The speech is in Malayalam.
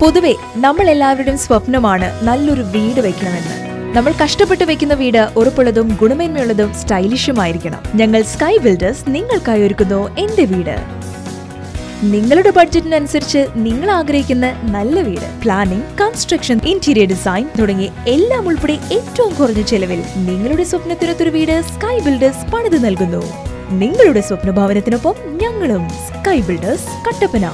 പൊതുവെ നമ്മൾ എല്ലാവരുടെയും സ്വപ്നമാണ് നല്ലൊരു വീട് വെക്കണമെന്ന്. നമ്മൾ കഷ്ടപ്പെട്ട് വെക്കുന്ന വീട് ഉറപ്പുള്ളതും ഗുണമേന്മയുള്ളതും സ്റ്റൈലിഷുമായിരിക്കണം. ഞങ്ങൾ സ്കൈ ബിൽഡേഴ്സ് നിങ്ങൾക്കായി ഒരുക്കുന്നു എന്റെ വീട്. നിങ്ങളുടെ ബഡ്ജറ്റിനനുസരിച്ച് നിങ്ങൾ ആഗ്രഹിക്കുന്ന നല്ല വീട് പ്ലാനിംഗ് കൺസ്ട്രക്ഷൻ ഇന്റീരിയർ ഡിസൈൻ തുടങ്ങി എല്ലാം ഉൾപ്പെടെ ഏറ്റവും കുറഞ്ഞ ചെലവിൽ നിങ്ങളുടെ സ്വപ്നത്തിനൊത്തൊരു വീട് സ്കൈ ബിൽഡേഴ്സ് പണിത് നൽകുന്നു. നിങ്ങളുടെ സ്വപ്ന ഭവനത്തിനൊപ്പം ഞങ്ങളും സ്കൈ ബിൽഡേഴ്സ് കട്ടപ്പന.